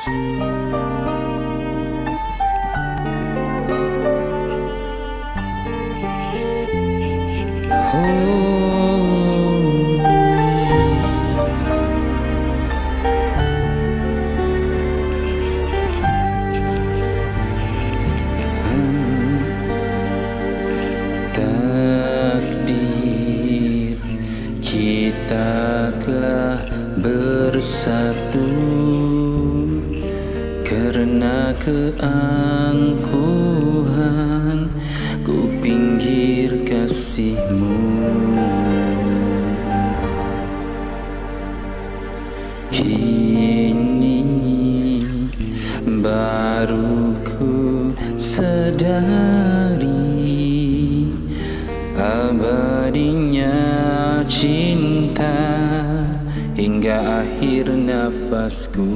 kita telah bersatu kerana keangkuhan ku pinggir kasihmu. Kini baru ku sadari abadinya cinta hingga akhir nafasku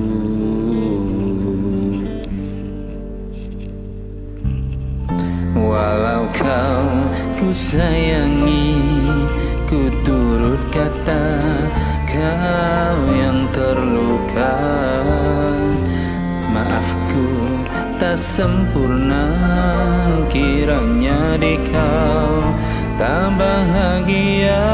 kau ku sayangi Ku turut kata kau yang terluka. Maafku tak sempurna Kiranya di kau tak bahagia.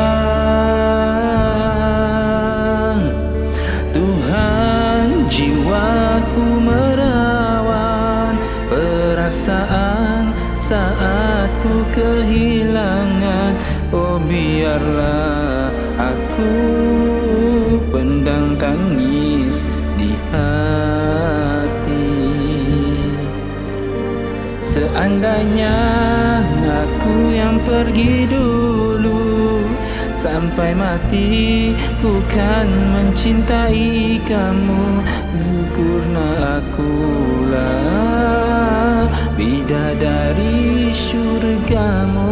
Tuhan jiwaku merawan perasaan saat ku kehilangan. Oh biarlah aku pendang tangis di hati. Seandainya aku yang pergi dulu Sampai mati ku kan mencintai kamu. Karena akulah bidadari syurgamu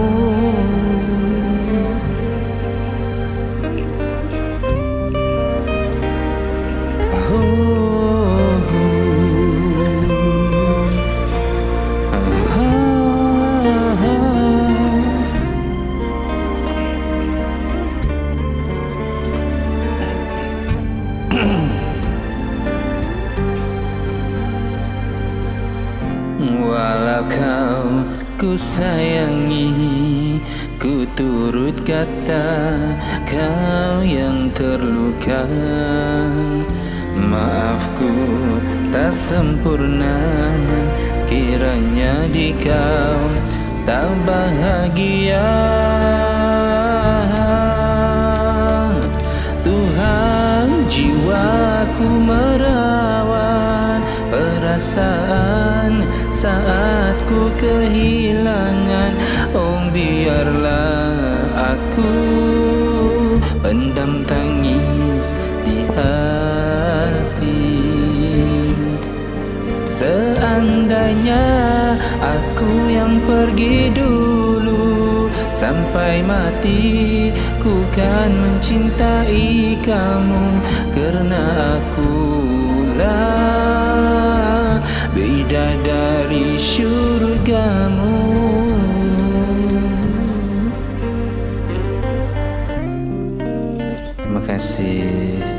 Walau kau ku sayangi Ku turut kata kau yang terluka. Maafku tak sempurna Kiranya di kau tak bahagia perasaan saat ku kehilangan. Oh biarlah aku pendam tangis di hati. Seandainya aku yang pergi dulu Sampai mati ku kan mencintai kamu. Kerana akulah bidadari syurgamu. Terima kasih